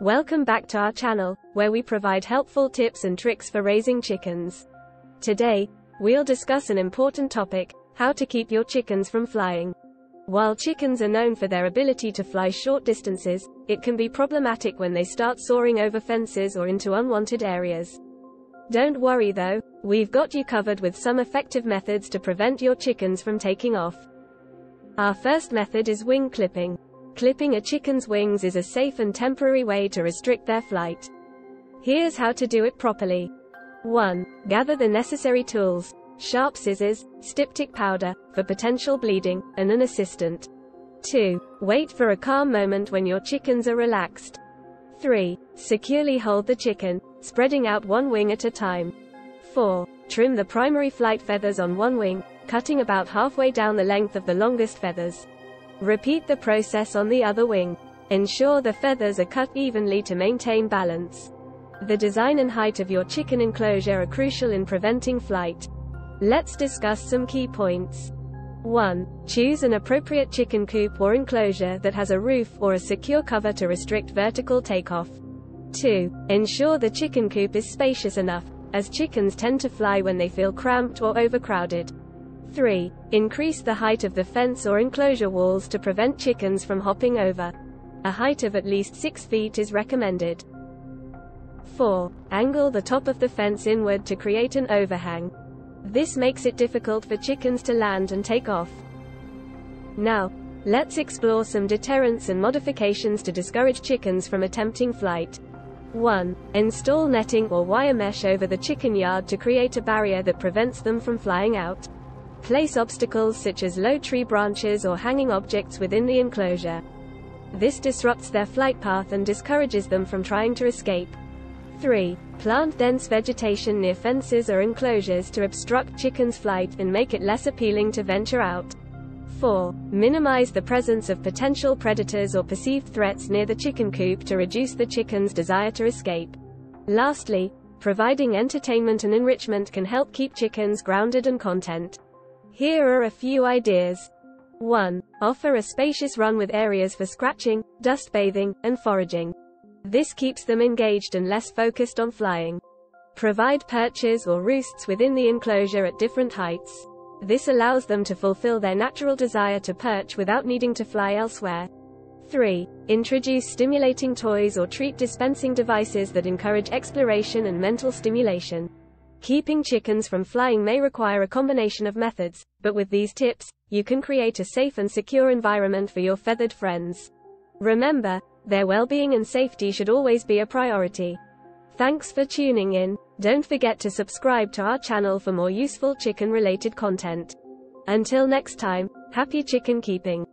Welcome back to our channel, where we provide helpful tips and tricks for raising chickens. Today, we'll discuss an important topic, how to keep your chickens from flying. While chickens are known for their ability to fly short distances, it can be problematic when they start soaring over fences or into unwanted areas. Don't worry though, we've got you covered with some effective methods to prevent your chickens from taking off. Our first method is wing clipping. Clipping a chicken's wings is a safe and temporary way to restrict their flight. Here's how to do it properly. 1. Gather the necessary tools, sharp scissors, styptic powder, for potential bleeding, and an assistant. 2. Wait for a calm moment when your chickens are relaxed. 3. Securely hold the chicken, spreading out one wing at a time. 4. Trim the primary flight feathers on one wing, cutting about halfway down the length of the longest feathers. Repeat the process on the other wing. Ensure the feathers are cut evenly to maintain balance. The design and height of your chicken enclosure are crucial in preventing flight. Let's discuss some key points. 1. Choose an appropriate chicken coop or enclosure that has a roof or a secure cover to restrict vertical takeoff. 2. Ensure the chicken coop is spacious enough, as chickens tend to fly when they feel cramped or overcrowded. 3. Increase the height of the fence or enclosure walls to prevent chickens from hopping over. A height of at least 6 feet is recommended. 4. Angle the top of the fence inward to create an overhang. This makes it difficult for chickens to land and take off. Now, let's explore some deterrents and modifications to discourage chickens from attempting flight. 1. Install netting or wire mesh over the chicken yard to create a barrier that prevents them from flying out. Place obstacles such as low tree branches or hanging objects within the enclosure. This disrupts their flight path and discourages them from trying to escape. 3. Plant dense vegetation near fences or enclosures to obstruct chickens' flight and make it less appealing to venture out. 4. Minimize the presence of potential predators or perceived threats near the chicken coop to reduce the chicken's desire to escape. Lastly, providing entertainment and enrichment can help keep chickens grounded and content. Here are a few ideas. 1. Offer a spacious run with areas for scratching, dust bathing, and foraging. This keeps them engaged and less focused on flying. Provide perches or roosts within the enclosure at different heights. This allows them to fulfill their natural desire to perch without needing to fly elsewhere. 3. Introduce stimulating toys or treat dispensing devices that encourage exploration and mental stimulation. Keeping chickens from flying may require a combination of methods, but with these tips, you can create a safe and secure environment for your feathered friends. Remember, their well-being and safety should always be a priority. Thanks for tuning in. Don't forget to subscribe to our channel for more useful chicken-related content. Until next time, happy chicken keeping.